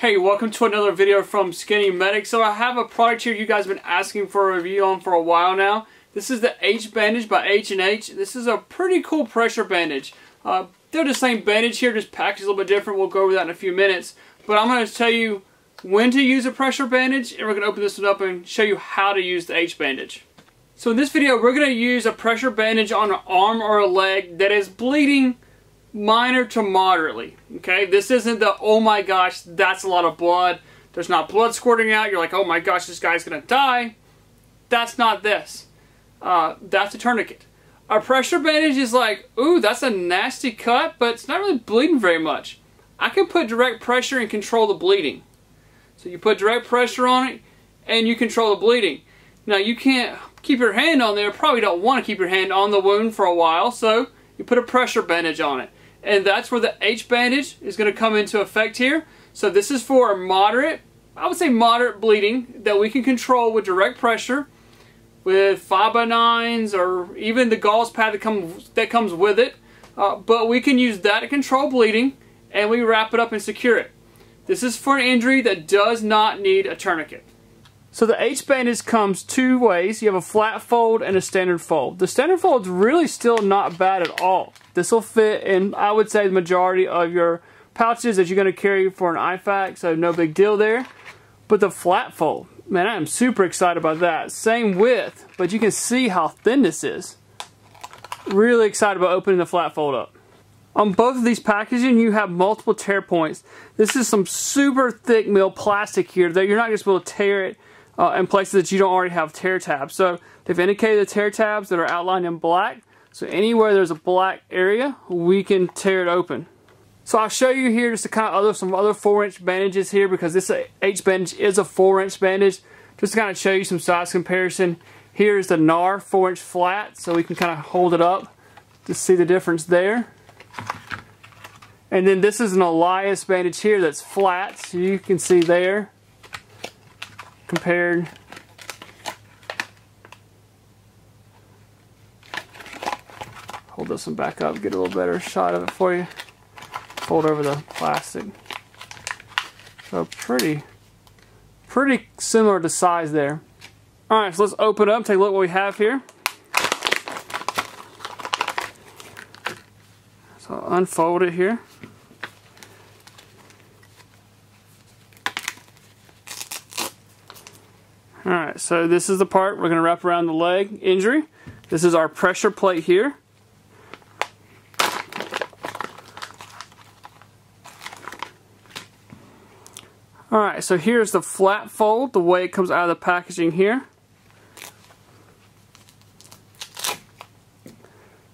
Hey, welcome to another video from Skinny Medic. So I have a product here you guys have been asking for a review on for a while now. This is the H bandage by H&H. This is a pretty cool pressure bandage. Uh, they're the same bandage here, just packaged a little bit different. We'll go over that in a few minutes. But I'm going to tell you when to use a pressure bandage, and we're going to open this one up and show you how to use the H bandage. So in this video, we're going to use a pressure bandage on an arm or a leg that is bleeding minor to moderately. Okay, this isn't the oh my gosh, that's a lot of blood. There's not blood squirting out. You're like, oh my gosh, this guy's gonna die. That's not this. Uh, that's a tourniquet. A pressure bandage is like, ooh, that's a nasty cut, but it's not really bleeding very much. I can put direct pressure and control the bleeding. So you put direct pressure on it and you control the bleeding. Now you can't keep your hand on there. Probably don't want to keep your hand on the wound for a while, so you put a pressure bandage on it and that's where the H bandage is going to come into effect here. So this is for a moderate, I would say moderate bleeding that we can control with direct pressure with 5 by 9s or even the gauze pad that comes, that comes with it. Uh, but we can use that to control bleeding and we wrap it up and secure it. This is for an injury that does not need a tourniquet. So the H bandage comes two ways. You have a flat fold and a standard fold. The standard fold is really still not bad at all. This will fit in, I would say, the majority of your pouches that you're going to carry for an IFAK, so no big deal there. But the flat fold, man, I am super excited about that. Same width, but you can see how thin this is. Really excited about opening the flat fold up. On both of these packaging, you have multiple tear points. This is some super thick mil plastic here that you're not just able to tear it uh, in places that you don't already have tear tabs. So they've indicated the tear tabs that are outlined in black. So anywhere there's a black area, we can tear it open. So I'll show you here just to kind of other some other 4 inch bandages here because this uh, H bandage is a 4 inch bandage. Just to kind of show you some size comparison. Here's the NAR 4 inch flat so we can kind of hold it up to see the difference there. And then this is an OLAES bandage here that's flat so you can see there compared hold this one back up get a little better shot of it for you. Fold over the plastic. So pretty pretty similar to size there. Alright so let's open up take a look what we have here. So unfold it here. Alright, so this is the part we're going to wrap around the leg. Injury. This is our pressure plate here. Alright, so here's the flat fold, the way it comes out of the packaging here.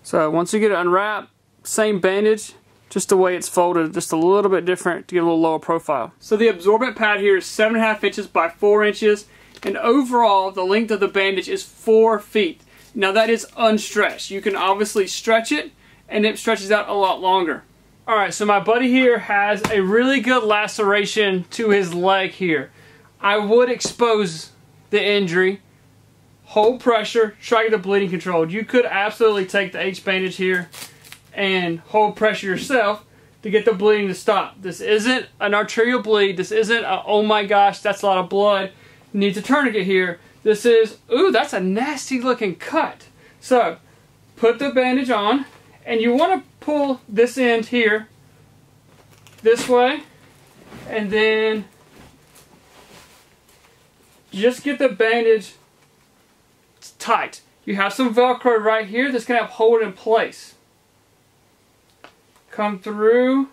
So once you get it unwrapped, same bandage, just the way it's folded, just a little bit different to get a little lower profile. So the absorbent pad here is 7.5 inches by 4 inches and overall the length of the bandage is 4 feet. Now that is unstretched. You can obviously stretch it and it stretches out a lot longer. Alright, so my buddy here has a really good laceration to his leg here. I would expose the injury, hold pressure, try to get the bleeding controlled. You could absolutely take the H bandage here and hold pressure yourself to get the bleeding to stop. This isn't an arterial bleed. This isn't a, oh my gosh, that's a lot of blood needs a tourniquet here. This is, ooh, that's a nasty looking cut. So, put the bandage on, and you want to pull this end here this way, and then just get the bandage tight. You have some Velcro right here that's going to hold it in place. Come through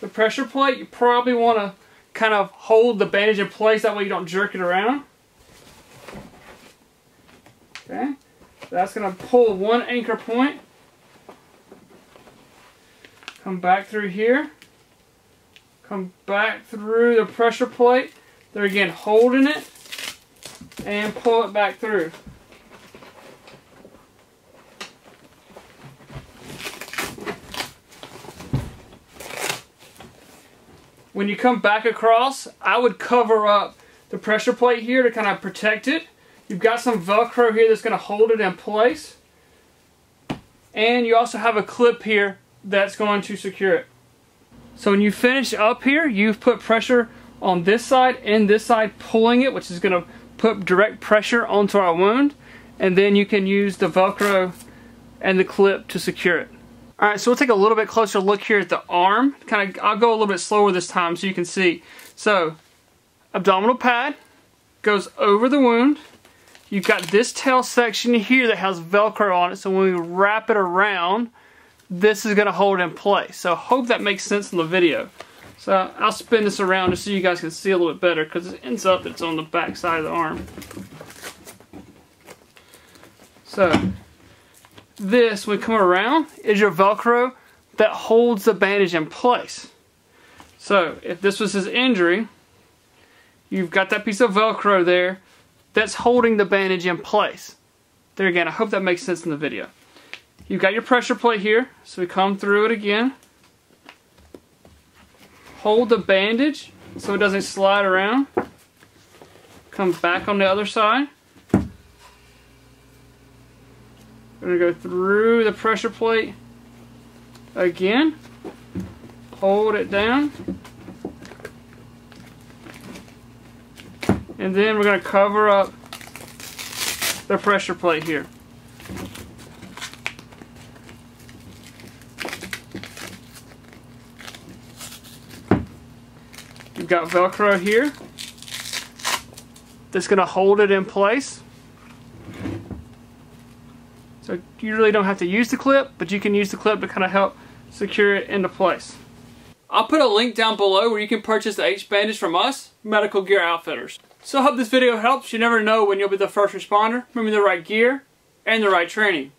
the pressure plate. You probably want to kind of hold the bandage in place. That way you don't jerk it around. Okay. That's going to pull one anchor point. Come back through here. Come back through the pressure plate. There again, holding it and pull it back through. When you come back across, I would cover up the pressure plate here to kind of protect it. You've got some Velcro here that's going to hold it in place. And you also have a clip here that's going to secure it. So when you finish up here, you've put pressure on this side and this side pulling it, which is going to put direct pressure onto our wound. And then you can use the Velcro and the clip to secure it. Alright, so we'll take a little bit closer look here at the arm. Kind of, I'll go a little bit slower this time so you can see. So, abdominal pad goes over the wound. You've got this tail section here that has Velcro on it, so when we wrap it around, this is going to hold in place. So I hope that makes sense in the video. So I'll spin this around just so you guys can see a little bit better because it ends up it's on the back side of the arm. So this, when come around, is your Velcro that holds the bandage in place. So if this was his injury, you've got that piece of Velcro there that's holding the bandage in place. There again, I hope that makes sense in the video. You've got your pressure plate here, so we come through it again. Hold the bandage so it doesn't slide around. Come back on the other side. We're to go through the pressure plate again. Hold it down. And then we're going to cover up the pressure plate here. You've got Velcro here that's going to hold it in place. So you really don't have to use the clip, but you can use the clip to kind of help secure it into place. I'll put a link down below where you can purchase the H-Bandage from us, Medical Gear Outfitters. So I hope this video helps. You never know when you'll be the first responder. Remember the right gear and the right training.